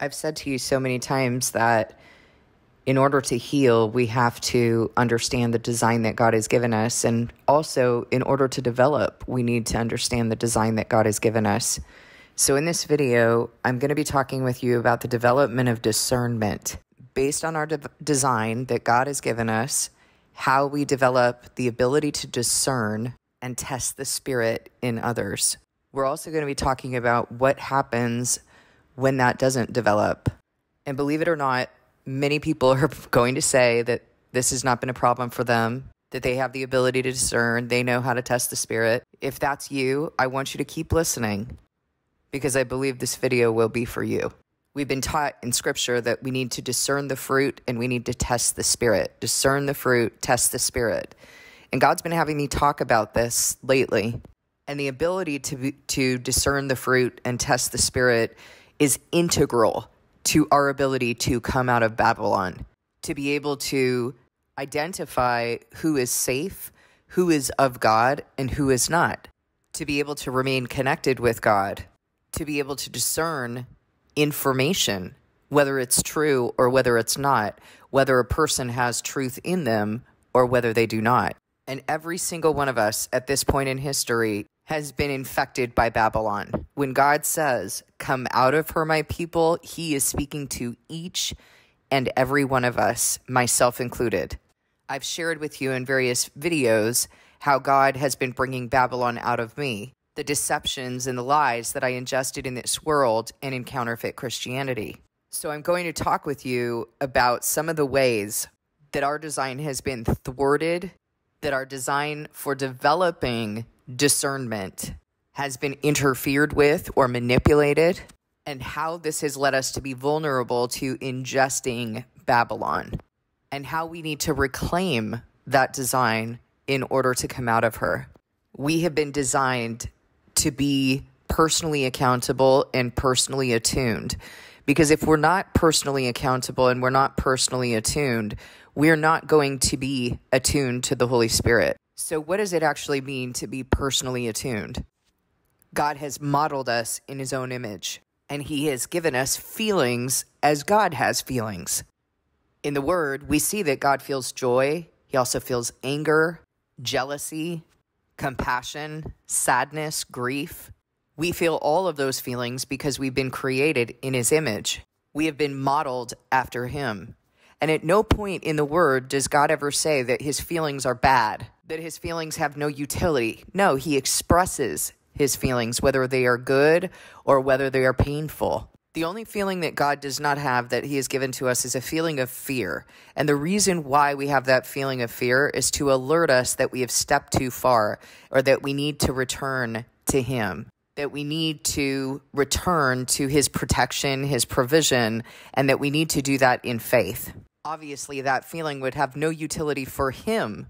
I've said to you so many times that in order to heal, we have to understand the design that God has given us. And also, in order to develop, we need to understand the design that God has given us. So, in this video, I'm going to be talking with you about the development of discernment based on our de- design that God has given us, how we develop the ability to discern and test the spirit in others. We're also going to be talking about what happens when that doesn't develop. And believe it or not, many people are going to say that this has not been a problem for them, that they have the ability to discern, they know how to test the spirit. If that's you, I want you to keep listening because I believe this video will be for you. We've been taught in scripture that we need to discern the fruit and we need to test the spirit. Discern the fruit, test the spirit. And God's been having me talk about this lately. And the ability to, to discern the fruit and test the spirit is integral to our ability to come out of Babylon, to be able to identify who is safe, who is of God, and who is not, to be able to remain connected with God, to be able to discern information, whether it's true or whether it's not, whether a person has truth in them or whether they do not. And every single one of us at this point in history has been infected by Babylon. When God says, Come out of her, my people, he is speaking to each and every one of us, myself included. I've shared with you in various videos how God has been bringing Babylon out of me, the deceptions and the lies that I ingested in this world and in counterfeit Christianity. So I'm going to talk with you about some of the ways that our design has been thwarted, that our design for developing discernment has been interfered with or manipulated, and how this has led us to be vulnerable to ingesting Babylon, and how we need to reclaim that design in order to come out of her. We have been designed to be personally accountable and personally attuned. Because if we're not personally accountable and we're not personally attuned, we're not going to be attuned to the Holy Spirit. So, what does it actually mean to be personally attuned? God has modeled us in his own image, and he has given us feelings as God has feelings. In the word, we see that God feels joy, he also feels anger, jealousy, compassion, sadness, grief. We feel all of those feelings because we've been created in his image. We have been modeled after him. And at no point in the word does God ever say that his feelings are bad that his feelings have no utility. No, he expresses his feelings, whether they are good or whether they are painful. The only feeling that God does not have that He has given to us is a feeling of fear. And the reason why we have that feeling of fear is to alert us that we have stepped too far or that we need to return to Him, that we need to return to His protection, His provision, and that we need to do that in faith. Obviously, that feeling would have no utility for Him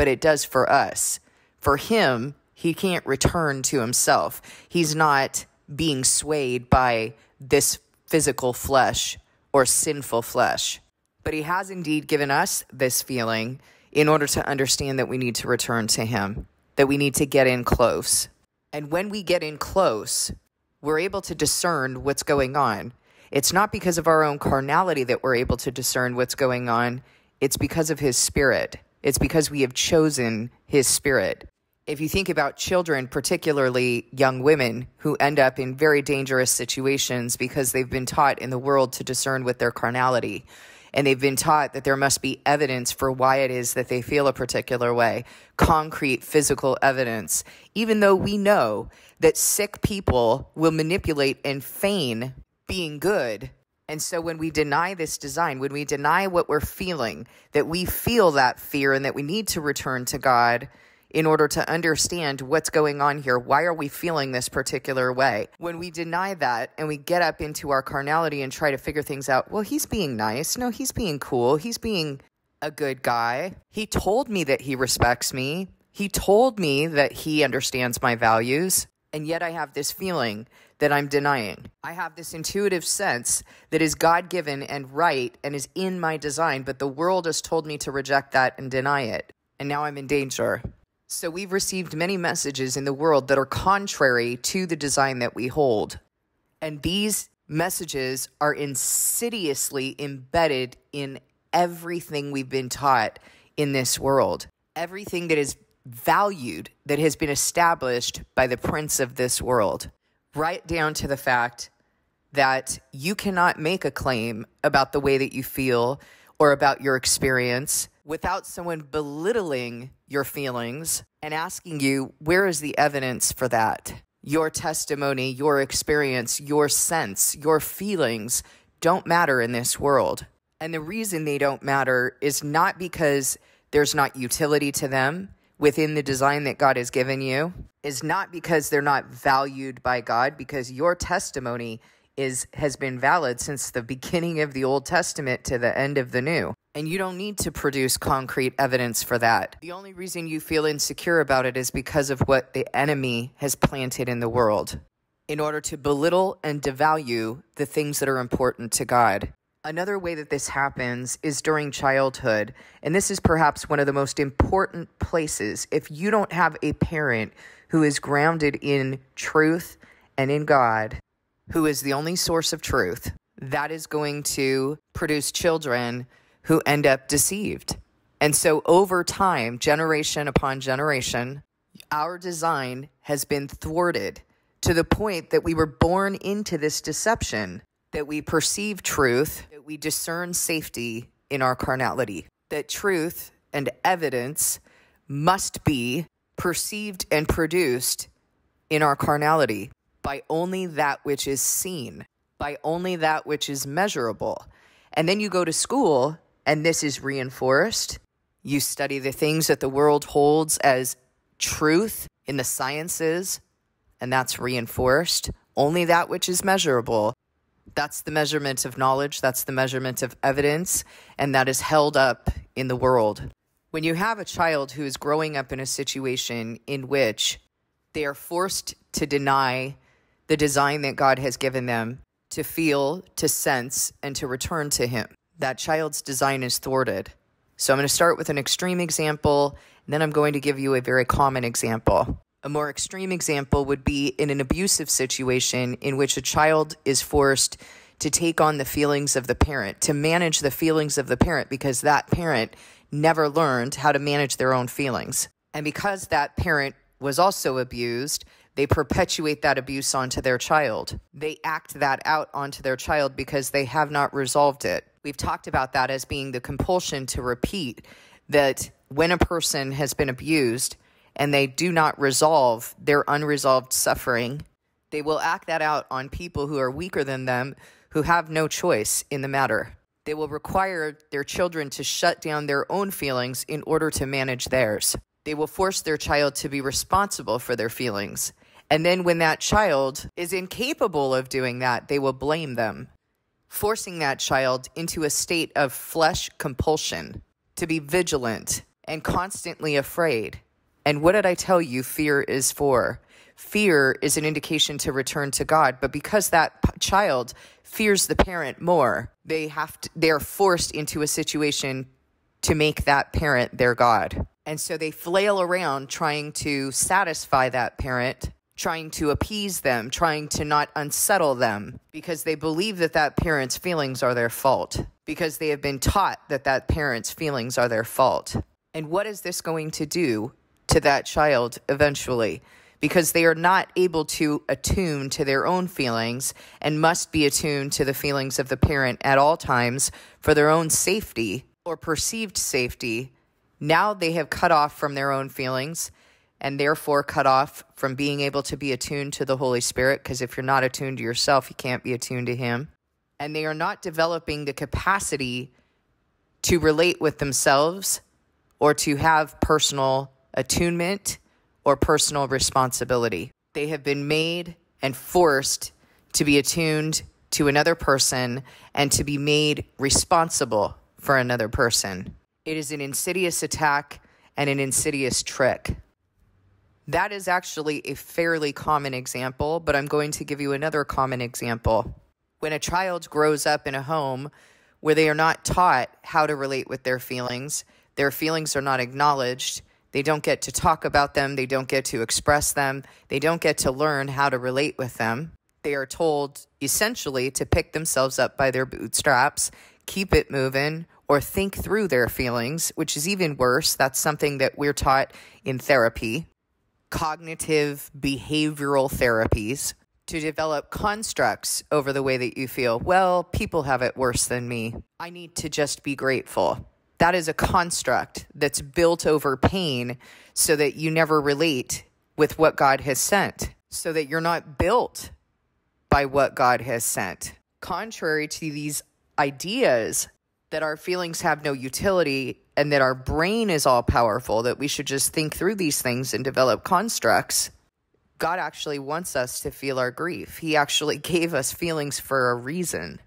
but it does for us. For him, he can't return to himself. He's not being swayed by this physical flesh or sinful flesh. But he has indeed given us this feeling in order to understand that we need to return to him, that we need to get in close. And when we get in close, we're able to discern what's going on. It's not because of our own carnality that we're able to discern what's going on, it's because of his spirit. It's because we have chosen his spirit. If you think about children, particularly young women who end up in very dangerous situations because they've been taught in the world to discern with their carnality, and they've been taught that there must be evidence for why it is that they feel a particular way, concrete physical evidence, even though we know that sick people will manipulate and feign being good and so when we deny this design, when we deny what we're feeling, that we feel that fear and that we need to return to God in order to understand what's going on here. Why are we feeling this particular way? When we deny that and we get up into our carnality and try to figure things out, well, he's being nice. No, he's being cool. He's being a good guy. He told me that he respects me. He told me that he understands my values. And yet I have this feeling that I'm denying. I have this intuitive sense that is God given and right and is in my design, but the world has told me to reject that and deny it. And now I'm in danger. So we've received many messages in the world that are contrary to the design that we hold. And these messages are insidiously embedded in everything we've been taught in this world. Everything that is valued, that has been established by the prince of this world, right down to the fact that you cannot make a claim about the way that you feel or about your experience without someone belittling your feelings and asking you, where is the evidence for that? Your testimony, your experience, your sense, your feelings don't matter in this world. And the reason they don't matter is not because there's not utility to them within the design that God has given you, is not because they're not valued by God, because your testimony is has been valid since the beginning of the Old Testament to the end of the New. And you don't need to produce concrete evidence for that. The only reason you feel insecure about it is because of what the enemy has planted in the world in order to belittle and devalue the things that are important to God. Another way that this happens is during childhood. And this is perhaps one of the most important places. If you don't have a parent who is grounded in truth and in God, who is the only source of truth, that is going to produce children who end up deceived. And so, over time, generation upon generation, our design has been thwarted to the point that we were born into this deception, that we perceive truth, that we discern safety in our carnality, that truth and evidence must be perceived and produced in our carnality by only that which is seen, by only that which is measurable. And then you go to school and this is reinforced. You study the things that the world holds as truth in the sciences, and that's reinforced. Only that which is measurable. That's the measurement of knowledge, that's the measurement of evidence, and that is held up in the world. When you have a child who is growing up in a situation in which they are forced to deny the design that God has given them to feel, to sense, and to return to Him, that child's design is thwarted. So I'm going to start with an extreme example, and then I'm going to give you a very common example. A more extreme example would be in an abusive situation in which a child is forced to take on the feelings of the parent, to manage the feelings of the parent, because that parent never learned how to manage their own feelings. And because that parent was also abused, they perpetuate that abuse onto their child. They act that out onto their child because they have not resolved it. We've talked about that as being the compulsion to repeat that when a person has been abused and they do not resolve their unresolved suffering, they will act that out on people who are weaker than them who have no choice in the matter. They will require their children to shut down their own feelings in order to manage theirs. They will force their child to be responsible for their feelings. And then when that child is incapable of doing that, they will blame them forcing that child into a state of flesh compulsion to be vigilant and constantly afraid. And what did I tell you fear is for? Fear is an indication to return to God, but because that child fears the parent more, they have to, they're forced into a situation to make that parent their God. And so they flail around trying to satisfy that parent trying to appease them, trying to not unsettle them because they believe that that parent's feelings are their fault, because they have been taught that that parent's feelings are their fault. And what is this going to do to that child eventually? Because they are not able to attune to their own feelings and must be attuned to the feelings of the parent at all times for their own safety or perceived safety. Now they have cut off from their own feelings and therefore cut off from being able to be attuned to the Holy Spirit, because if you're not attuned to yourself, you can't be attuned to Him. And they are not developing the capacity to relate with themselves or to have personal attunement or personal responsibility. They have been made and forced to be attuned to another person and to be made responsible for another person. It is an insidious attack and an insidious trick. That is actually a fairly common example, but I'm going to give you another common example. When a child grows up in a home where they are not taught how to relate with their feelings, their feelings are not acknowledged, they don't get to talk about them, they don't get to express them, they don't get to learn how to relate with them. They are told essentially to pick themselves up by their bootstraps, keep it moving, or think through their feelings, which is even worse. That's something that we're taught in therapy, cognitive behavioral therapies, to develop constructs over the way that you feel. Well, people have it worse than me. I need to just be grateful. That is a construct that's built over pain so that you never relate with what God has sent, so that you're not built by what God has sent. Contrary to these ideas that our feelings have no utility and that our brain is all powerful, that we should just think through these things and develop constructs. God actually wants us to feel our grief. He actually gave us feelings for a reason.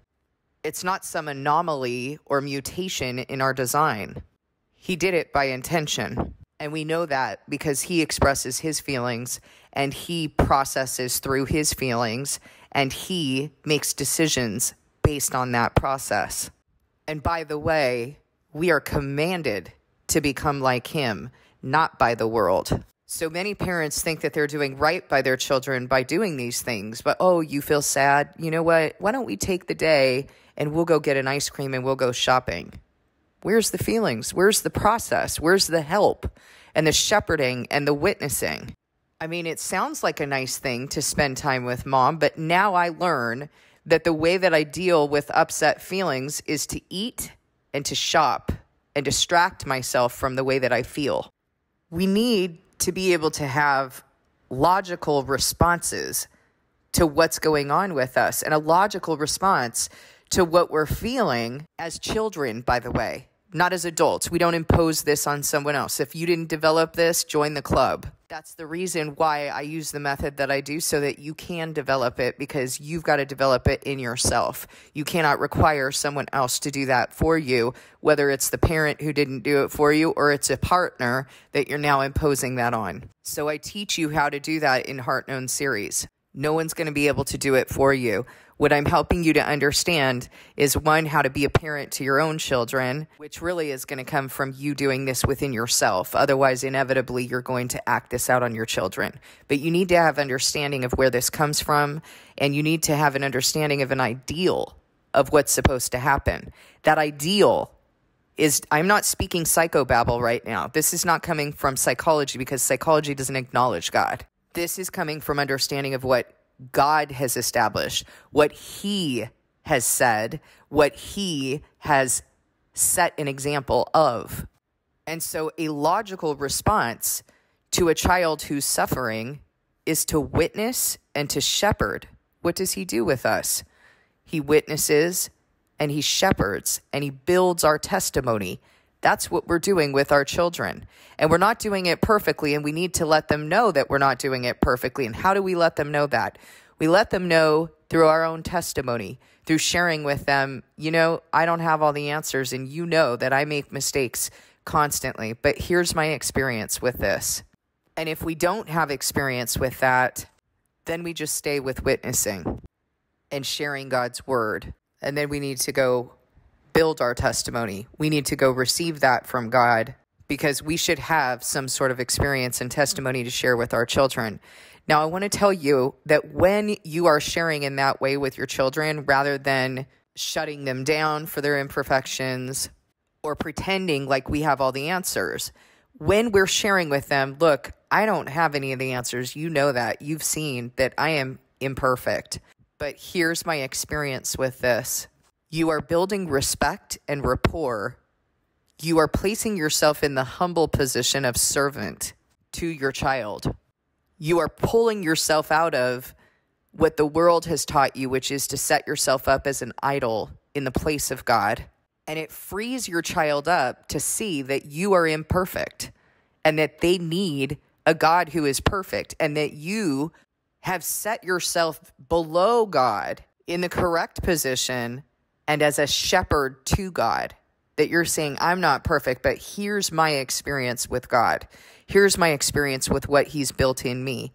It's not some anomaly or mutation in our design. He did it by intention. And we know that because he expresses his feelings and he processes through his feelings and he makes decisions based on that process. And by the way, we are commanded to become like him, not by the world. So many parents think that they're doing right by their children by doing these things, but oh, you feel sad. You know what? Why don't we take the day and we'll go get an ice cream and we'll go shopping? Where's the feelings? Where's the process? Where's the help and the shepherding and the witnessing? I mean, it sounds like a nice thing to spend time with mom, but now I learn that the way that I deal with upset feelings is to eat and to shop and distract myself from the way that I feel. We need to be able to have logical responses to what's going on with us and a logical response to what we're feeling as children, by the way, not as adults. We don't impose this on someone else. If you didn't develop this, join the club that's the reason why I use the method that I do so that you can develop it because you've got to develop it in yourself. You cannot require someone else to do that for you, whether it's the parent who didn't do it for you or it's a partner that you're now imposing that on. So I teach you how to do that in Heart Known series. No one's going to be able to do it for you. What I'm helping you to understand is one, how to be a parent to your own children, which really is going to come from you doing this within yourself. Otherwise, inevitably, you're going to act this out on your children. But you need to have understanding of where this comes from, and you need to have an understanding of an ideal of what's supposed to happen. That ideal is I'm not speaking psychobabble right now. This is not coming from psychology because psychology doesn't acknowledge God. This is coming from understanding of what God has established, what He has said, what He has set an example of. And so, a logical response to a child who's suffering is to witness and to shepherd. What does He do with us? He witnesses and He shepherds and He builds our testimony. That's what we're doing with our children. And we're not doing it perfectly, and we need to let them know that we're not doing it perfectly. And how do we let them know that? We let them know through our own testimony, through sharing with them, you know, I don't have all the answers, and you know that I make mistakes constantly, but here's my experience with this. And if we don't have experience with that, then we just stay with witnessing and sharing God's word. And then we need to go build our testimony. We need to go receive that from God because we should have some sort of experience and testimony to share with our children. Now, I want to tell you that when you are sharing in that way with your children, rather than shutting them down for their imperfections or pretending like we have all the answers, when we're sharing with them, look, I don't have any of the answers. You know that. You've seen that I am imperfect. But here's my experience with this you are building respect and rapport. You are placing yourself in the humble position of servant to your child. You are pulling yourself out of what the world has taught you, which is to set yourself up as an idol in the place of God. And it frees your child up to see that you are imperfect and that they need a God who is perfect and that you have set yourself below God in the correct position and as a shepherd to God. That you're saying, I'm not perfect, but here's my experience with God. Here's my experience with what He's built in me.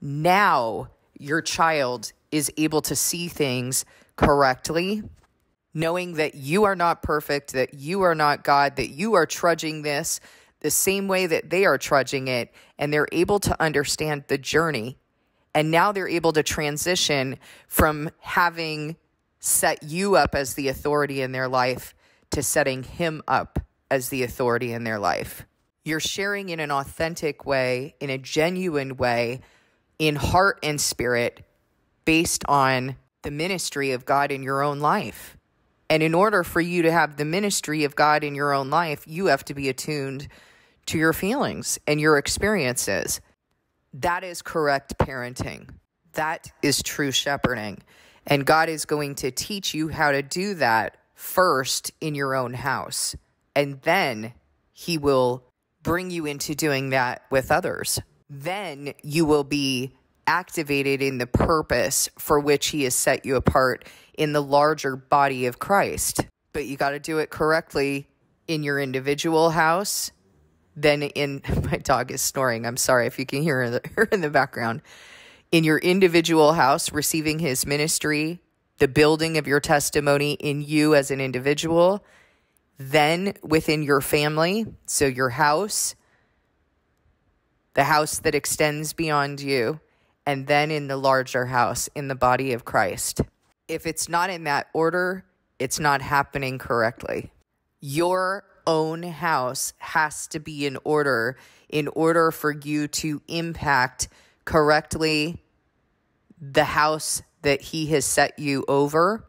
Now your child is able to see things correctly, knowing that you are not perfect, that you are not God, that you are trudging this the same way that they are trudging it, and they're able to understand the journey And now they're able to transition from having set you up as the authority in their life to setting him up as the authority in their life. You're sharing in an authentic way, in a genuine way, in heart and spirit, based on the ministry of God in your own life. And in order for you to have the ministry of God in your own life, you have to be attuned to your feelings and your experiences. That is correct parenting. That is true shepherding. And God is going to teach you how to do that first in your own house. And then He will bring you into doing that with others. Then you will be activated in the purpose for which He has set you apart in the larger body of Christ. But you got to do it correctly in your individual house. Then in my dog is snoring. I'm sorry if you can hear her in the background. In your individual house, receiving His ministry, the building of your testimony in you as an individual, then within your family, so your house, the house that extends beyond you, and then in the larger house in the body of Christ. If it's not in that order, it's not happening correctly. Your own house has to be in order in order for you to impact correctly the house that He has set you over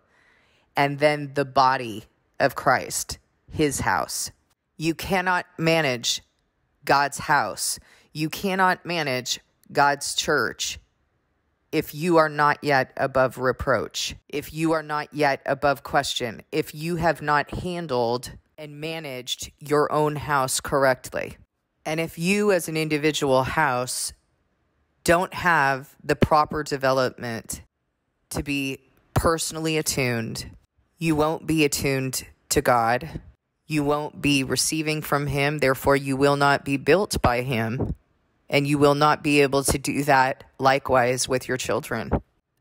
and then the body of Christ, His house. You cannot manage God's house. You cannot manage God's church if you are not yet above reproach, if you are not yet above question, if you have not handled and managed your own house correctly. And if you, as an individual house, don't have the proper development to be personally attuned, you won't be attuned to God. You won't be receiving from Him, therefore, you will not be built by Him and you will not be able to do that likewise with your children.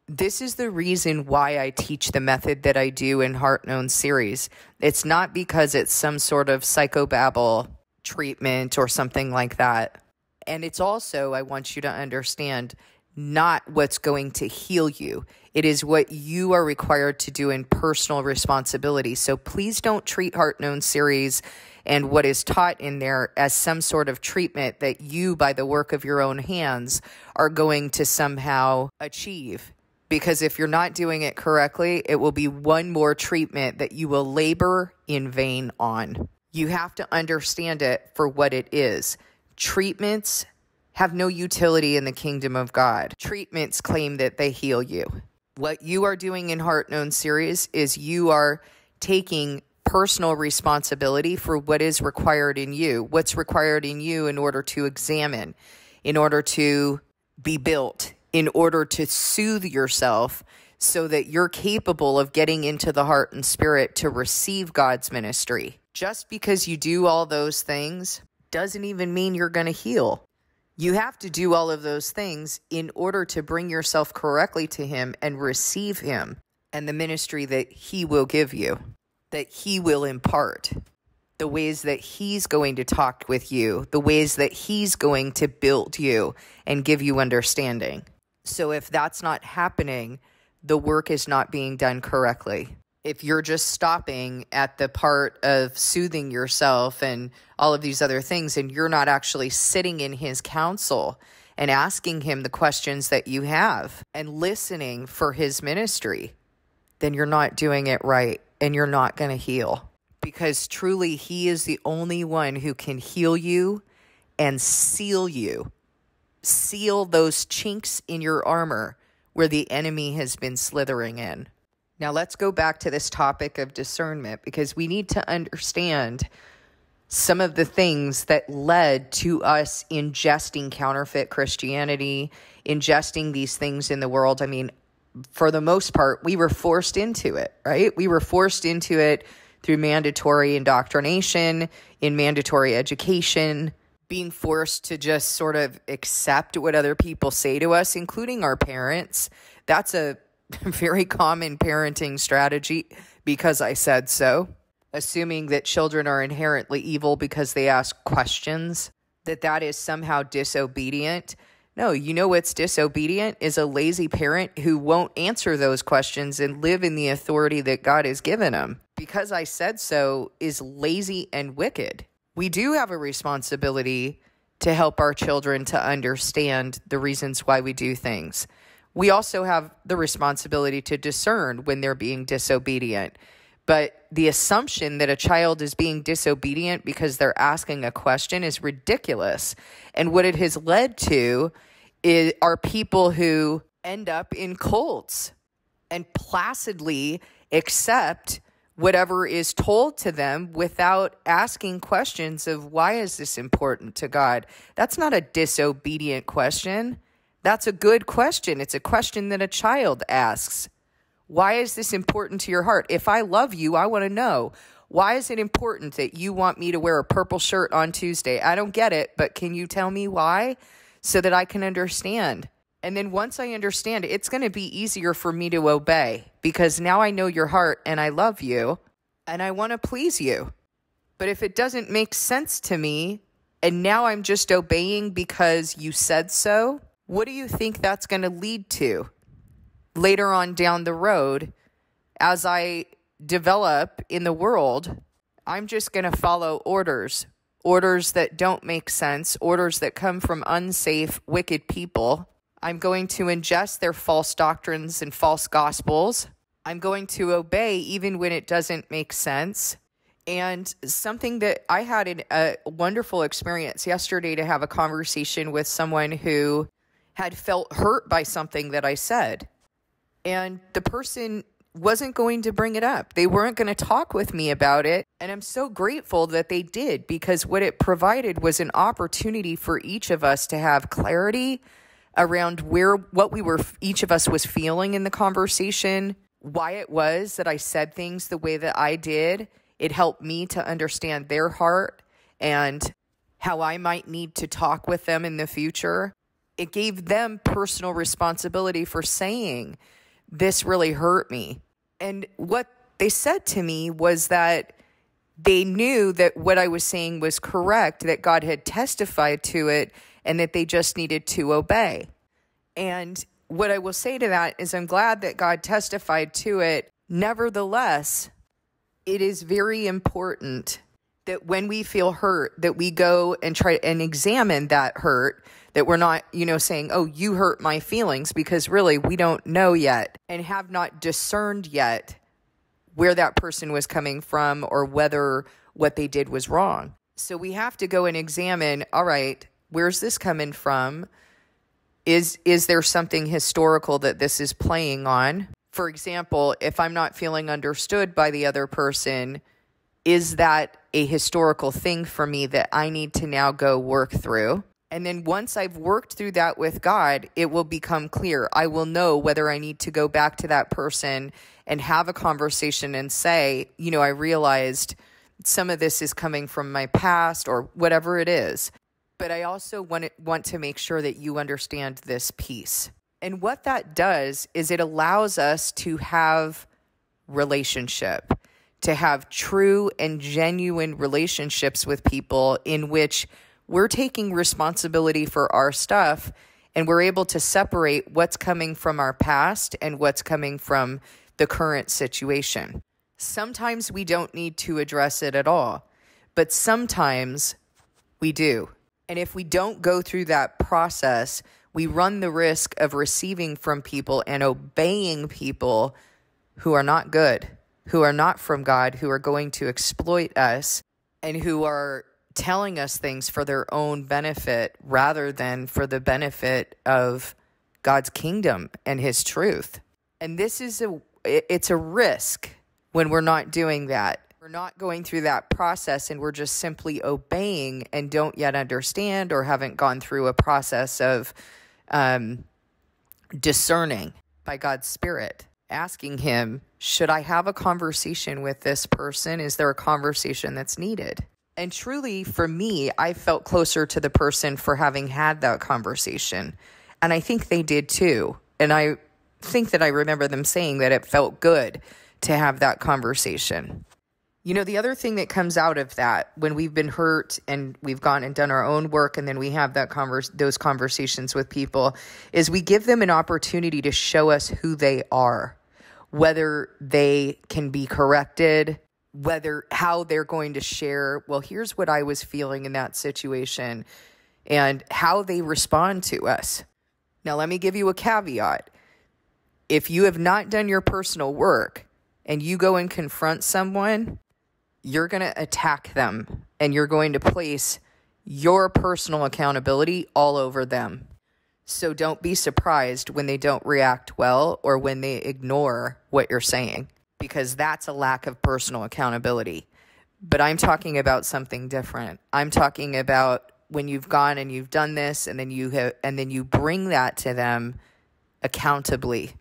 This is the reason why I teach the method that I do in Heart Known series. It's not because it's some sort of psychobabble treatment or something like that. And it's also, I want you to understand, not what's going to heal you. It is what you are required to do in personal responsibility. So please don't treat Heart Known series and what is taught in there as some sort of treatment that you, by the work of your own hands, are going to somehow achieve. Because if you're not doing it correctly, it will be one more treatment that you will labor in vain on. You have to understand it for what it is. Treatments have no utility in the kingdom of God. Treatments claim that they heal you. What you are doing in Heart Known series is you are taking personal responsibility for what is required in you, what's required in you in order to examine, in order to be built, in order to soothe yourself so that you're capable of getting into the heart and spirit to receive God's ministry. Just because you do all those things doesn't even mean you're going to heal. You have to do all of those things in order to bring yourself correctly to Him and receive Him and the ministry that He will give you that He will impart, the ways that He's going to talk with you, the ways that He's going to build you and give you understanding. So if that's not happening, the work is not being done correctly. If you're just stopping at the part of soothing yourself and all of these other things, and you're not actually sitting in his counsel and asking him the questions that you have and listening for his ministry, then you're not doing it right and you're not going to heal because truly He is the only one who can heal you and seal you, seal those chinks in your armor where the enemy has been slithering in. Now, let's go back to this topic of discernment because we need to understand some of the things that led to us ingesting counterfeit Christianity, ingesting these things in the world. I mean, for the most part, we were forced into it, right? We were forced into it through mandatory indoctrination, in mandatory education, being forced to just sort of accept what other people say to us, including our parents. That's a very common parenting strategy because I said so. Assuming that children are inherently evil because they ask questions, that that is somehow disobedient No, you know what's disobedient is a lazy parent who won't answer those questions and live in the authority that God has given them. Because I said so is lazy and wicked. We do have a responsibility to help our children to understand the reasons why we do things. We also have the responsibility to discern when they're being disobedient. But the assumption that a child is being disobedient because they're asking a question is ridiculous. And what it has led to is, are people who end up in cults and placidly accept whatever is told to them without asking questions of why is this important to God? That's not a disobedient question. That's a good question. It's a question that a child asks. Why is this important to your heart? If I love you, I want to know. Why is it important that you want me to wear a purple shirt on Tuesday? I don't get it, but can you tell me why so that I can understand? And then once I understand, it's going to be easier for me to obey because now I know your heart and I love you and I want to please you. But if it doesn't make sense to me and now I'm just obeying because you said so, what do you think that's going to lead to? later on down the road, as I develop in the world, I'm just going to follow orders, orders that don't make sense, orders that come from unsafe, wicked people. I'm going to ingest their false doctrines and false gospels. I'm going to obey even when it doesn't make sense. And something that I had a wonderful experience yesterday to have a conversation with someone who had felt hurt by something that I said and the person wasn't going to bring it up. They weren't going to talk with me about it. And I'm so grateful that they did because what it provided was an opportunity for each of us to have clarity around where what we were each of us was feeling in the conversation, why it was that I said things the way that I did. It helped me to understand their heart and how I might need to talk with them in the future. It gave them personal responsibility for saying this really hurt me. And what they said to me was that they knew that what I was saying was correct, that God had testified to it, and that they just needed to obey. And what I will say to that is, I'm glad that God testified to it. Nevertheless, it is very important that when we feel hurt, that we go and try and examine that hurt that we're not, you know, saying, oh, you hurt my feelings, because really we don't know yet and have not discerned yet where that person was coming from or whether what they did was wrong. So we have to go and examine, all right, where's this coming from? Is is there something historical that this is playing on? For example, if I'm not feeling understood by the other person, is that a historical thing for me that I need to now go work through? And then once I've worked through that with God, it will become clear. I will know whether I need to go back to that person and have a conversation and say, you know, I realized some of this is coming from my past or whatever it is. But I also want, want to make sure that you understand this piece. And what that does is it allows us to have relationship, to have true and genuine relationships with people in which we're taking responsibility for our stuff and we're able to separate what's coming from our past and what's coming from the current situation. Sometimes we don't need to address it at all, but sometimes we do. And if we don't go through that process, we run the risk of receiving from people and obeying people who are not good, who are not from God, who are going to exploit us, and who are telling us things for their own benefit rather than for the benefit of God's kingdom and his truth. And this is a it's a risk when we're not doing that. We're not going through that process and we're just simply obeying and don't yet understand or haven't gone through a process of um, discerning by God's Spirit, asking Him, Should I have a conversation with this person? Is there a conversation that's needed? And truly, for me, I felt closer to the person for having had that conversation. And I think they did too. And I think that I remember them saying that it felt good to have that conversation. You know, the other thing that comes out of that when we've been hurt and we've gone and done our own work and then we have that converse those conversations with people is we give them an opportunity to show us who they are, whether they can be corrected, whether how they're going to share, well, here's what I was feeling in that situation and how they respond to us. Now, let me give you a caveat. If you have not done your personal work and you go and confront someone, you're going to attack them and you're going to place your personal accountability all over them. So don't be surprised when they don't react well or when they ignore what you're saying, because that's a lack of personal accountability. But I'm talking about something different. I'm talking about when you've gone and you've done this and then you have and then you bring that to them accountably.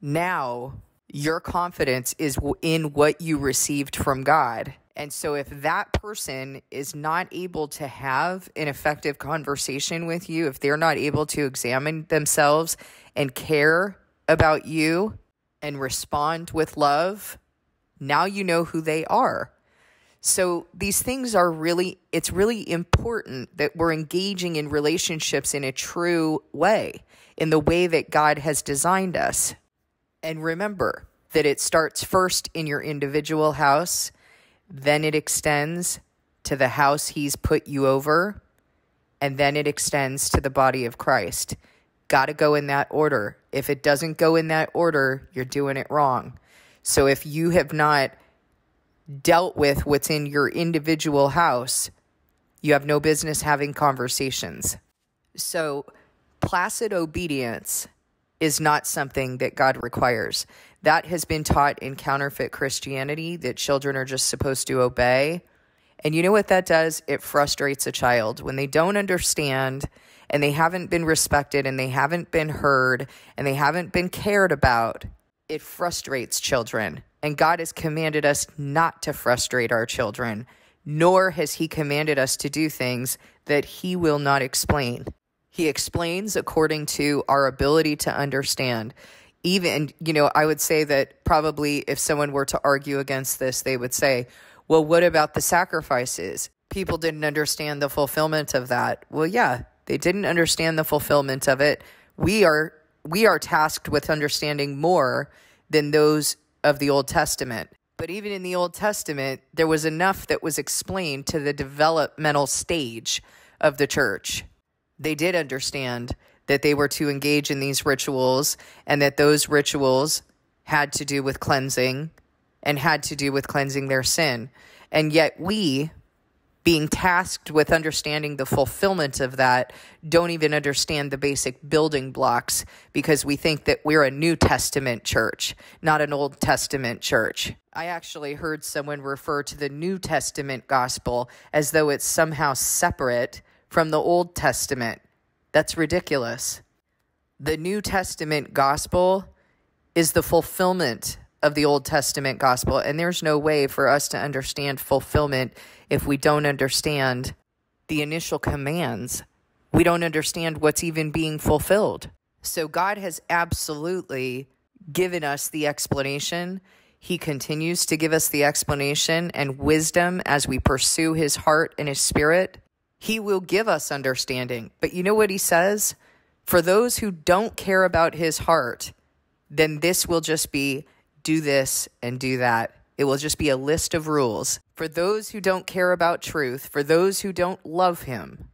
Now your confidence is in what you received from God. And so, if that person is not able to have an effective conversation with you, if they're not able to examine themselves and care about you and respond with love, now you know who they are. So, these things are really, it's really important that we're engaging in relationships in a true way, in the way that God has designed us. And remember that it starts first in your individual house, then it extends to the house he's put you over, and then it extends to the body of Christ. Got to go in that order. If it doesn't go in that order, you're doing it wrong. So if you have not dealt with what's in your individual house, you have no business having conversations. So, placid obedience is not something that God requires. That has been taught in counterfeit Christianity that children are just supposed to obey. And you know what that does? It frustrates a child when they don't understand and they haven't been respected and they haven't been heard and they haven't been cared about. It frustrates children. And God has commanded us not to frustrate our children, nor has He commanded us to do things that He will not explain. He explains according to our ability to understand. Even, you know, I would say that probably if someone were to argue against this, they would say, well, what about the sacrifices? People didn't understand the fulfillment of that. Well, yeah, they didn't understand the fulfillment of it. We are we are tasked with understanding more than those of the Old Testament. But even in the Old Testament, there was enough that was explained to the developmental stage of the church they did understand that they were to engage in these rituals and that those rituals had to do with cleansing and had to do with cleansing their sin. And yet, we, being tasked with understanding the fulfillment of that, don't even understand the basic building blocks because we think that we're a New Testament church, not an Old Testament church. I actually heard someone refer to the New Testament gospel as though it's somehow separate from the Old Testament. That's ridiculous. The New Testament gospel is the fulfillment of the Old Testament gospel, and there's no way for us to understand fulfillment if we don't understand the initial commands. We don't understand what's even being fulfilled. So, God has absolutely given us the explanation. He continues to give us the explanation and wisdom as we pursue His heart and His spirit. He will give us understanding. But you know what he says? For those who don't care about his heart, then this will just be do this and do that. It will just be a list of rules. For those who don't care about truth, for those who don't love him,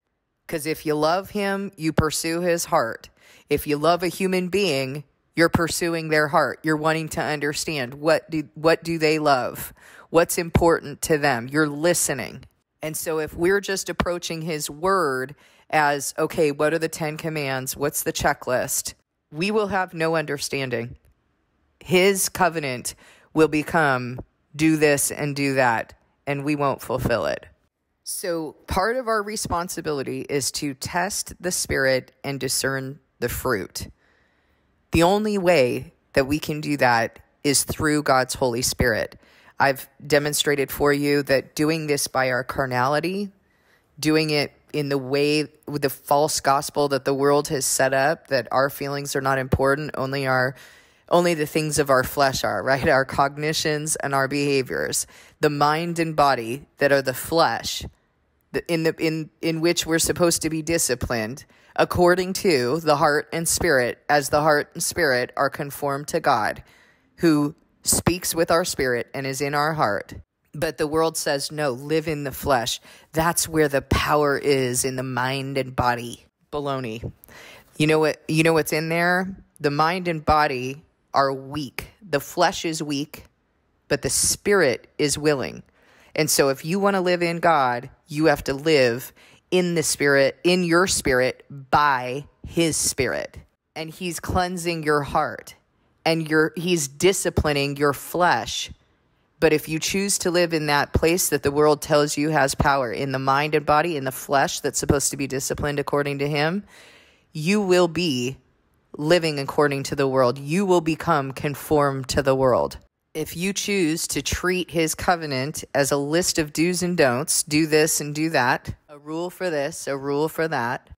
because if you love him, you pursue his heart. If you love a human being, you're pursuing their heart. You're wanting to understand what do what do they love? What's important to them? You're listening. And so if we're just approaching his word as, okay, what are the 10 commands? What's the checklist? We will have no understanding. His covenant will become do this and do that, and we won't fulfill it. So, part of our responsibility is to test the spirit and discern the fruit. The only way that we can do that is through God's Holy Spirit. I've demonstrated for you that doing this by our carnality, doing it in the way with the false gospel that the world has set up, that our feelings are not important, only our only the things of our flesh are, right? Our cognitions and our behaviors. The mind and body that are the flesh in the in in which we're supposed to be disciplined according to the heart and spirit as the heart and spirit are conformed to God who speaks with our spirit and is in our heart. But the world says no live in the flesh. That's where the power is in the mind and body. Baloney. You know what you know what's in there? The mind and body are weak the flesh is weak but the spirit is willing and so if you want to live in God, you have to live in the spirit, in your spirit by his spirit. And he's cleansing your heart and you he's disciplining your flesh. But if you choose to live in that place that the world tells you has power in the mind and body, in the flesh that's supposed to be disciplined according to him, you will be living according to the world. You will become conformed to the world if you choose to treat his covenant as a list of do's and don'ts, do this and do that, a rule for this, a rule for that,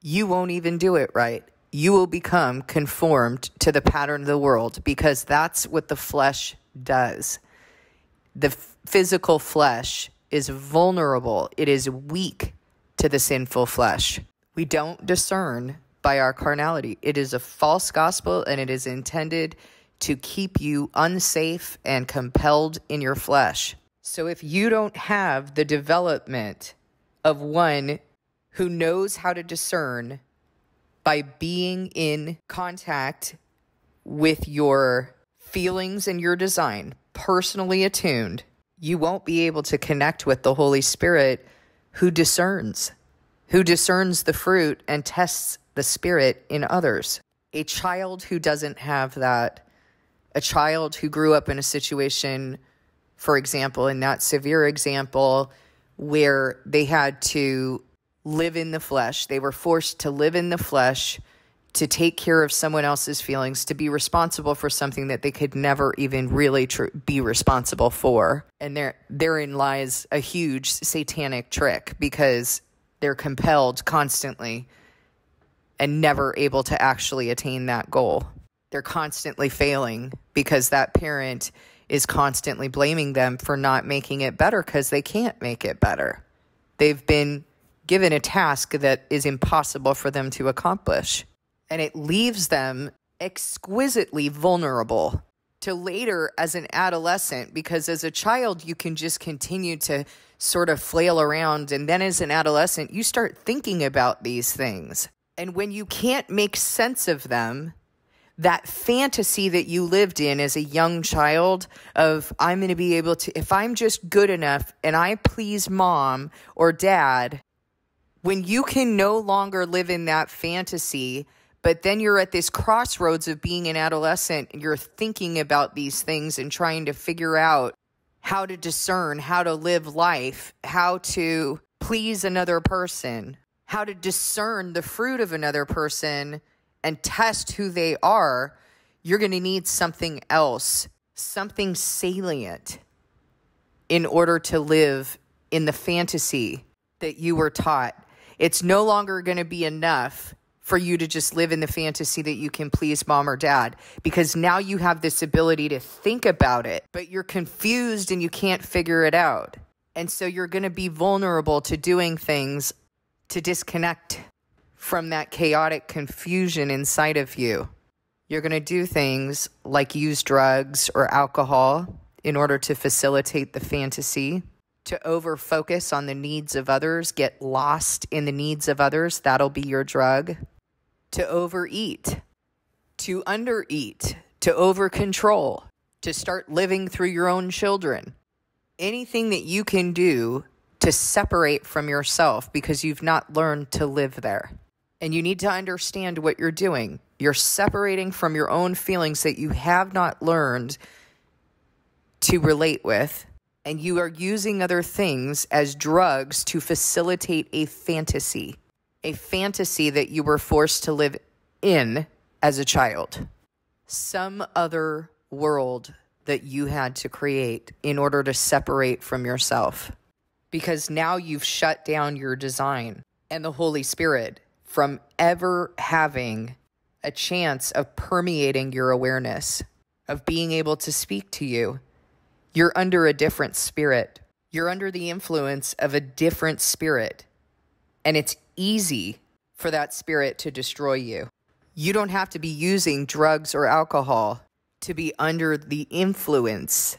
you won't even do it right. You will become conformed to the pattern of the world because that's what the flesh does. The physical flesh is vulnerable, it is weak to the sinful flesh. We don't discern by our carnality. It is a false gospel and it is intended to keep you unsafe and compelled in your flesh. So if you don't have the development of one who knows how to discern by being in contact with your feelings and your design, personally attuned, you won't be able to connect with the Holy Spirit who discerns, who discerns the fruit and tests the Spirit in others. A child who doesn't have that a child who grew up in a situation, for example, in that severe example, where they had to live in the flesh, they were forced to live in the flesh to take care of someone else's feelings, to be responsible for something that they could never even really be responsible for. And there, therein lies a huge satanic trick because they're compelled constantly and never able to actually attain that goal they're constantly failing because that parent is constantly blaming them for not making it better because they can't make it better. They've been given a task that is impossible for them to accomplish. And it leaves them exquisitely vulnerable to later as an adolescent because as a child, you can just continue to sort of flail around. And then as an adolescent, you start thinking about these things. And when you can't make sense of them, that fantasy that you lived in as a young child of I'm going to be able to if I'm just good enough and I please mom or dad when you can no longer live in that fantasy but then you're at this crossroads of being an adolescent and you're thinking about these things and trying to figure out how to discern how to live life how to please another person how to discern the fruit of another person and test who they are, you're going to need something else, something salient in order to live in the fantasy that you were taught. It's no longer going to be enough for you to just live in the fantasy that you can please mom or dad because now you have this ability to think about it, but you're confused and you can't figure it out. And so you're going to be vulnerable to doing things to disconnect from that chaotic confusion inside of you. You're going to do things like use drugs or alcohol in order to facilitate the fantasy, to over focus on the needs of others, get lost in the needs of others. That'll be your drug. To overeat, to undereat, to over control, to start living through your own children. Anything that you can do to separate from yourself because you've not learned to live there and you need to understand what you're doing. You're separating from your own feelings that you have not learned to relate with, and you are using other things as drugs to facilitate a fantasy, a fantasy that you were forced to live in as a child. Some other world that you had to create in order to separate from yourself. Because now you've shut down your design and the Holy Spirit from ever having a chance of permeating your awareness, of being able to speak to you. You're under a different spirit. You're under the influence of a different spirit. And it's easy for that spirit to destroy you. You don't have to be using drugs or alcohol to be under the influence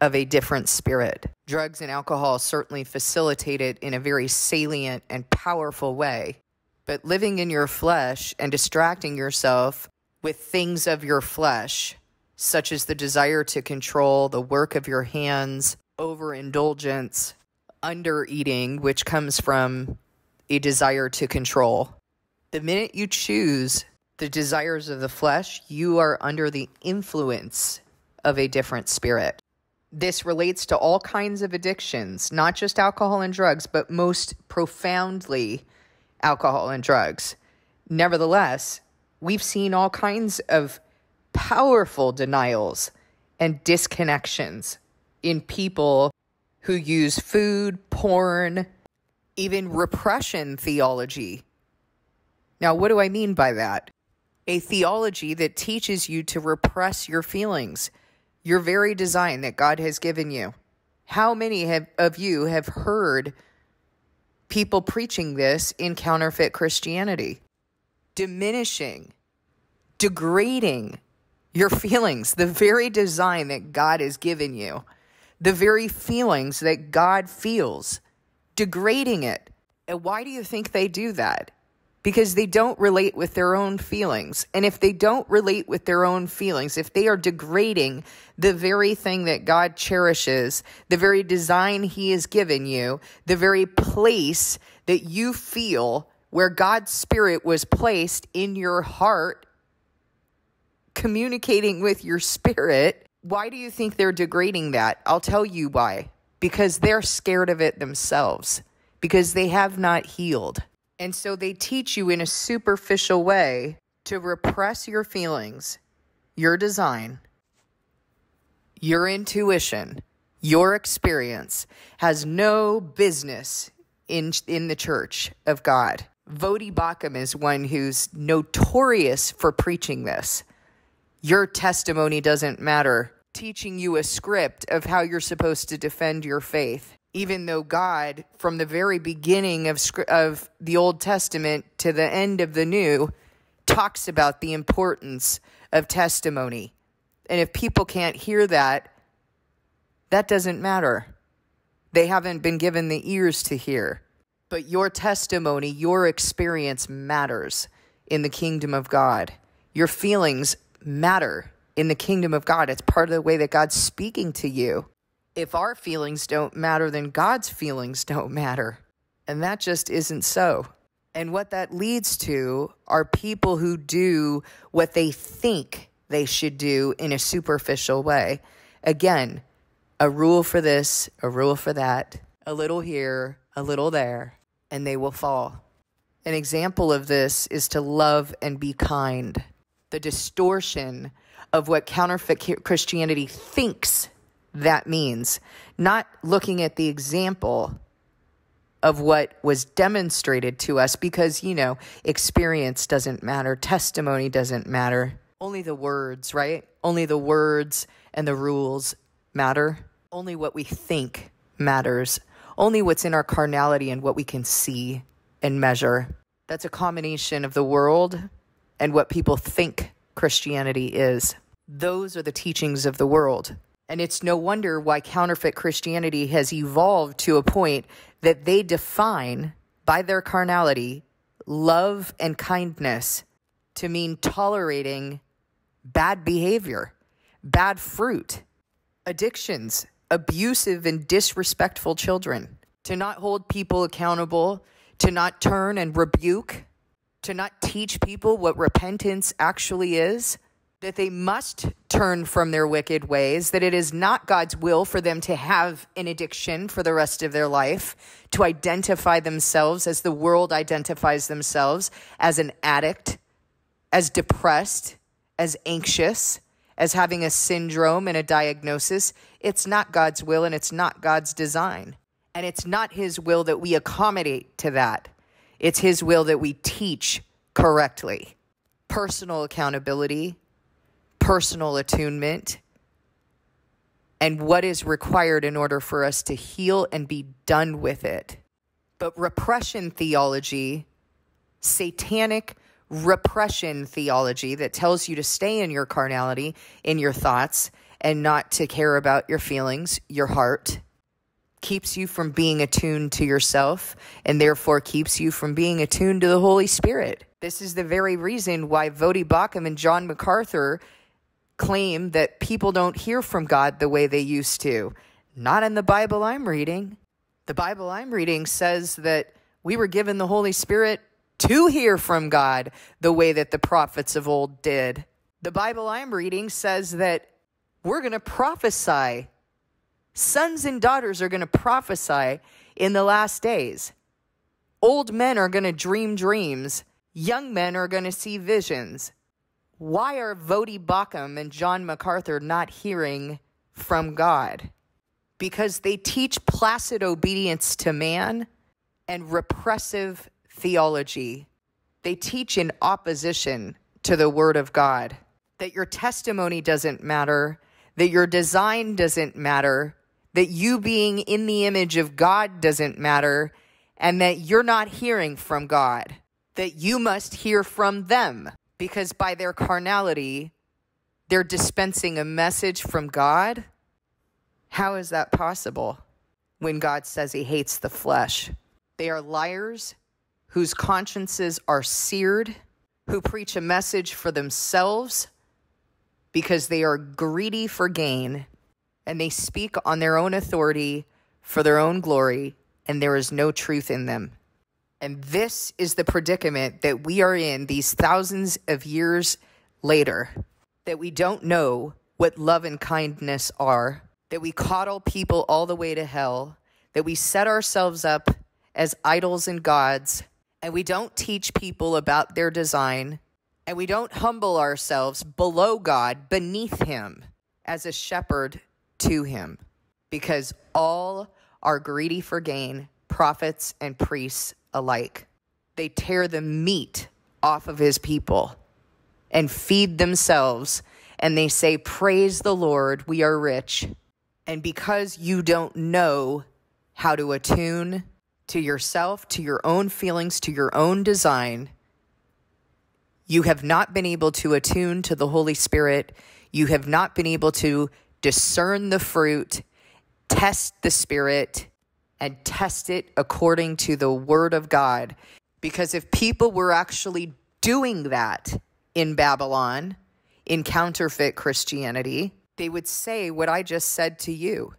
of a different spirit. Drugs and alcohol certainly facilitate it in a very salient and powerful way. But living in your flesh and distracting yourself with things of your flesh, such as the desire to control the work of your hands, overindulgence, undereating, which comes from a desire to control. The minute you choose the desires of the flesh, you are under the influence of a different spirit. This relates to all kinds of addictions, not just alcohol and drugs, but most profoundly alcohol and drugs. Nevertheless, we've seen all kinds of powerful denials and disconnections in people who use food, porn, even repression theology. Now, what do I mean by that? A theology that teaches you to repress your feelings your very design that God has given you. How many have, of you have heard people preaching this in counterfeit Christianity? Diminishing, degrading your feelings, the very design that God has given you, the very feelings that God feels, degrading it. And why do you think they do that? Because they don't relate with their own feelings. And if they don't relate with their own feelings, if they are degrading the very thing that God cherishes, the very design He has given you, the very place that you feel where God's Spirit was placed in your heart, communicating with your spirit, why do you think they're degrading that? I'll tell you why. Because they're scared of it themselves, because they have not healed. And so they teach you in a superficial way to repress your feelings, your design, your intuition, your experience has no business in, in the church of God. Voddie Baucham is one who's notorious for preaching this. Your testimony doesn't matter, teaching you a script of how you're supposed to defend your faith even though God, from the very beginning of, of the Old Testament to the end of the New, talks about the importance of testimony. And if people can't hear that, that doesn't matter. They haven't been given the ears to hear. But your testimony, your experience matters in the kingdom of God. Your feelings matter in the kingdom of God. It's part of the way that God's speaking to you if our feelings don't matter, then God's feelings don't matter. And that just isn't so. And what that leads to are people who do what they think they should do in a superficial way. Again, a rule for this, a rule for that, a little here, a little there, and they will fall. An example of this is to love and be kind. The distortion of what counterfeit Christianity thinks that means. Not looking at the example of what was demonstrated to us because, you know, experience doesn't matter, testimony doesn't matter. Only the words, right? Only the words and the rules matter. Only what we think matters. Only what's in our carnality and what we can see and measure. That's a combination of the world and what people think Christianity is. Those are the teachings of the world. And it's no wonder why counterfeit Christianity has evolved to a point that they define by their carnality love and kindness to mean tolerating bad behavior, bad fruit, addictions, abusive and disrespectful children, to not hold people accountable, to not turn and rebuke, to not teach people what repentance actually is that they must turn from their wicked ways, that it is not God's will for them to have an addiction for the rest of their life, to identify themselves as the world identifies themselves as an addict, as depressed, as anxious, as having a syndrome and a diagnosis. It's not God's will and it's not God's design. And it's not His will that we accommodate to that. It's His will that we teach correctly. personal accountability, personal attunement, and what is required in order for us to heal and be done with it. But repression theology, satanic repression theology that tells you to stay in your carnality, in your thoughts, and not to care about your feelings, your heart, keeps you from being attuned to yourself and therefore keeps you from being attuned to the Holy Spirit. This is the very reason why Voddie Baucham and John MacArthur claim that people don't hear from God the way they used to. Not in the Bible I'm reading. The Bible I'm reading says that we were given the Holy Spirit to hear from God the way that the prophets of old did. The Bible I'm reading says that we're going to prophesy Sons and daughters are going to prophesy in the last days. Old men are going to dream dreams. Young men are going to see visions. Why are Voddie Baucham and John MacArthur not hearing from God? Because they teach placid obedience to man and repressive theology. They teach in opposition to the Word of God that your testimony doesn't matter, that your design doesn't matter, that you being in the image of God doesn't matter, and that you're not hearing from God, that you must hear from them, because by their carnality, they're dispensing a message from God? How is that possible when God says he hates the flesh? They are liars whose consciences are seared, who preach a message for themselves because they are greedy for gain and they speak on their own authority for their own glory, and there is no truth in them. And this is the predicament that we are in these thousands of years later that we don't know what love and kindness are, that we coddle people all the way to hell, that we set ourselves up as idols and gods, and we don't teach people about their design, and we don't humble ourselves below God, beneath Him, as a shepherd to him, because all are greedy for gain, prophets and priests alike. They tear the meat off of his people and feed themselves, and they say, Praise the Lord, we are rich. And because you don't know how to attune to yourself, to your own feelings, to your own design, you have not been able to attune to the Holy Spirit. You have not been able to discern the fruit, test the spirit, and test it according to the word of God. Because if people were actually doing that in Babylon, in counterfeit Christianity, they would say what I just said to you.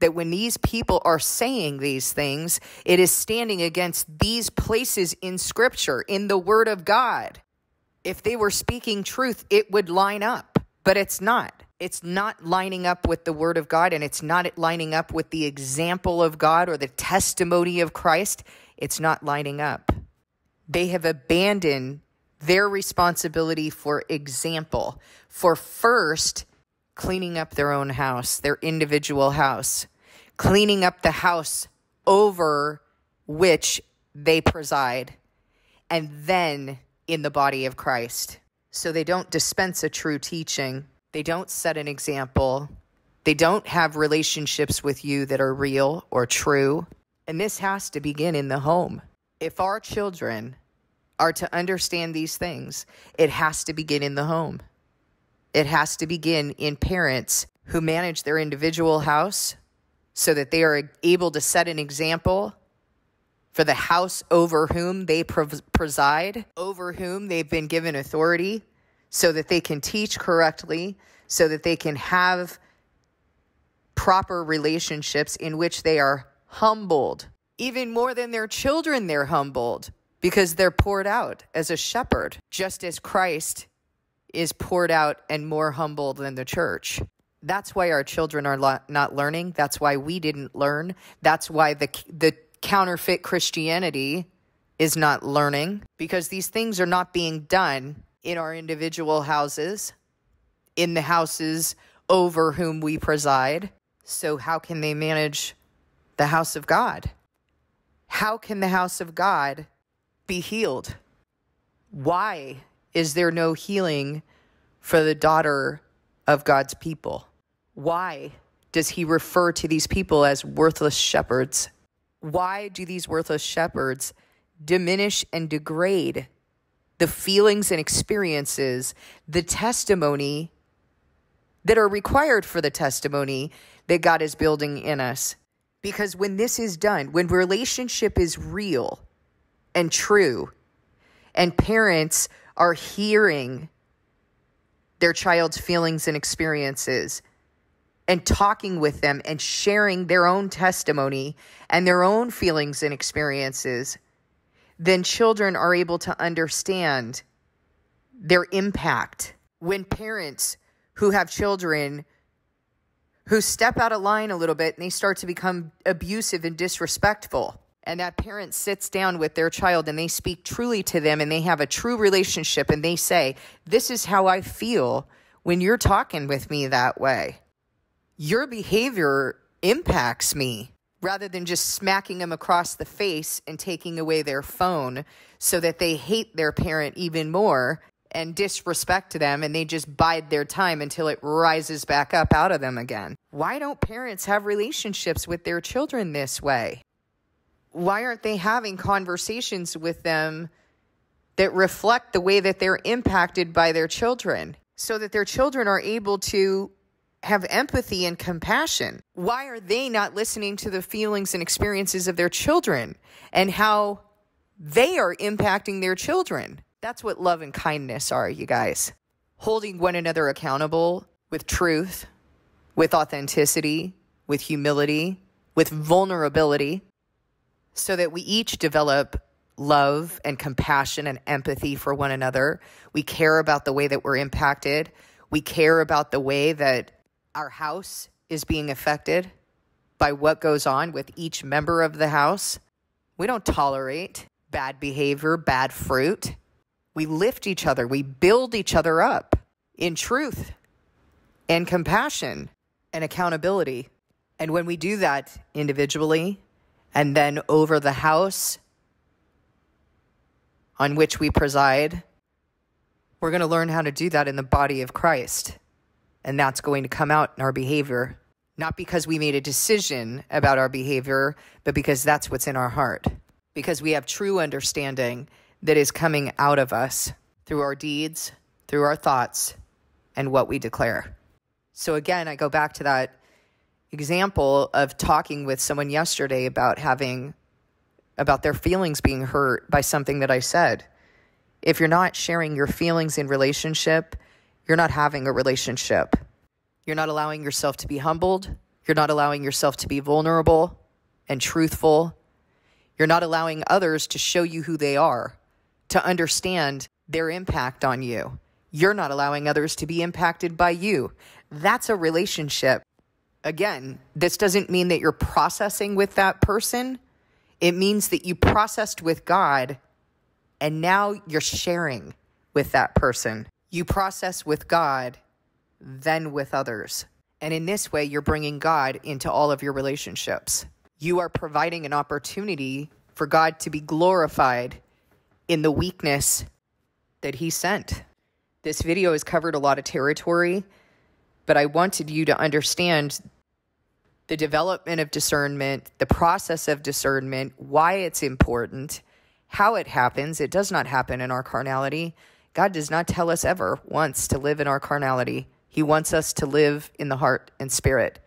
That when these people are saying these things, it is standing against these places in Scripture, in the Word of God. If they were speaking truth, it would line up, but it's not it's not lining up with the word of God and it's not lining up with the example of God or the testimony of Christ. It's not lining up. They have abandoned their responsibility for example, for first cleaning up their own house, their individual house, cleaning up the house over which they preside, and then in the body of Christ. So they don't dispense a true teaching they don't set an example. They don't have relationships with you that are real or true. And this has to begin in the home. If our children are to understand these things, it has to begin in the home. It has to begin in parents who manage their individual house so that they are able to set an example for the house over whom they preside, over whom they've been given authority so that they can teach correctly, so that they can have proper relationships in which they are humbled. Even more than their children, they're humbled because they're poured out as a shepherd, just as Christ is poured out and more humble than the church. That's why our children are not learning. That's why we didn't learn. That's why the, the counterfeit Christianity is not learning because these things are not being done in our individual houses, in the houses over whom we preside. So, how can they manage the house of God? How can the house of God be healed? Why is there no healing for the daughter of God's people? Why does he refer to these people as worthless shepherds? Why do these worthless shepherds diminish and degrade the feelings and experiences, the testimony that are required for the testimony that God is building in us? Because when this is done, when relationship is real and true, and parents are hearing their child's feelings and experiences and talking with them and sharing their own testimony and their own feelings and experiences, then children are able to understand their impact. When parents who have children who step out of line a little bit and they start to become abusive and disrespectful, and that parent sits down with their child and they speak truly to them and they have a true relationship and they say, This is how I feel when you're talking with me that way. Your behavior impacts me rather than just smacking them across the face and taking away their phone so that they hate their parent even more and disrespect them and they just bide their time until it rises back up out of them again. Why don't parents have relationships with their children this way? why aren't they having conversations with them that reflect the way that they're impacted by their children so that their children are able to have empathy and compassion? Why are they not listening to the feelings and experiences of their children and how they are impacting their children? That's what love and kindness are, you guys. Holding one another accountable with truth, with authenticity, with humility, with vulnerability so that we each develop love and compassion and empathy for one another. We care about the way that we're impacted. We care about the way that our house is being affected by what goes on with each member of the house. We don't tolerate bad behavior, bad fruit. We lift each other, we build each other up in truth and compassion and accountability. And when we do that individually and then over the house on which we preside. We're going to learn how to do that in the body of Christ. And that's going to come out in our behavior, not because we made a decision about our behavior, but because that's what's in our heart. Because we have true understanding that is coming out of us through our deeds, through our thoughts, and what we declare. So, again, I go back to that example of talking with someone yesterday about having about their feelings being hurt by something that I said. If you're not sharing your feelings in relationship, you're not having a relationship. You're not allowing yourself to be humbled. You're not allowing yourself to be vulnerable and truthful. You're not allowing others to show you who they are, to understand their impact on you. You're not allowing others to be impacted by you. That's a relationship again, this doesn't mean that you're processing with that person. It means that you processed with God and now you're sharing with that person. You process with God, then with others. And in this way, you're bringing God into all of your relationships. You are providing an opportunity for God to be glorified in the weakness that He sent. This video has covered a lot of territory but I wanted you to understand the development of discernment, the process of discernment, why it's important, how it happens. It does not happen in our carnality. God does not tell us ever once to live in our carnality. He wants us to live in the heart and spirit.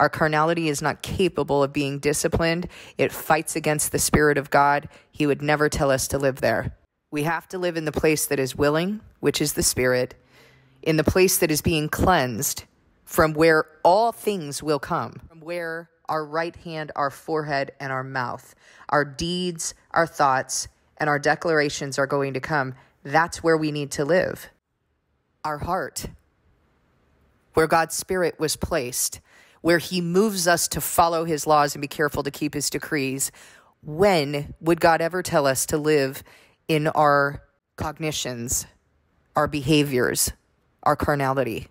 Our carnality is not capable of being disciplined. It fights against the Spirit of God. He would never tell us to live there. We have to live in the place that is willing, which is the Spirit, in the place that is being cleansed, from where all things will come, from where our right hand, our forehead, and our mouth, our deeds, our thoughts, and our declarations are going to come. That's where we need to live. Our heart, where God's Spirit was placed, where He moves us to follow His laws and be careful to keep His decrees. When would God ever tell us to live in our cognitions, our behaviors, our carnality?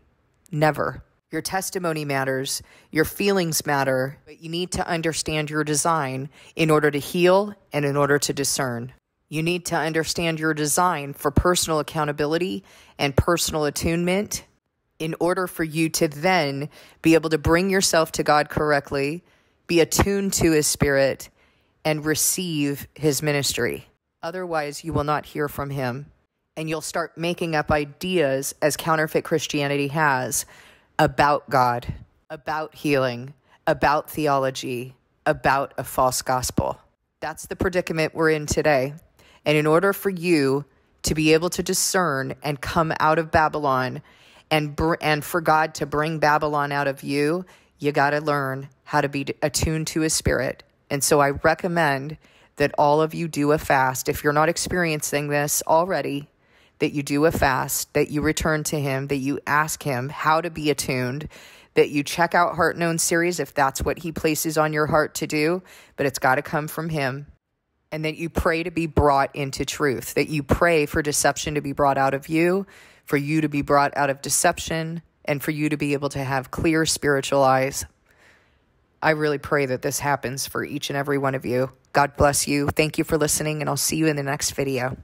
Never. Your testimony matters, your feelings matter, but you need to understand your design in order to heal and in order to discern. You need to understand your design for personal accountability and personal attunement in order for you to then be able to bring yourself to God correctly, be attuned to His Spirit, and receive His ministry. Otherwise, you will not hear from Him. And you'll start making up ideas, as counterfeit Christianity has, about God, about healing, about theology, about a false gospel. That's the predicament we're in today. And in order for you to be able to discern and come out of Babylon and and for God to bring Babylon out of you, you got to learn how to be attuned to his spirit. And so I recommend that all of you do a fast. If you're not experiencing this already, that you do a fast, that you return to him, that you ask him how to be attuned, that you check out Heart Known series if that's what he places on your heart to do, but it's got to come from him. And that you pray to be brought into truth, that you pray for deception to be brought out of you, for you to be brought out of deception, and for you to be able to have clear spiritual eyes. I really pray that this happens for each and every one of you. God bless you. Thank you for listening, and I'll see you in the next video.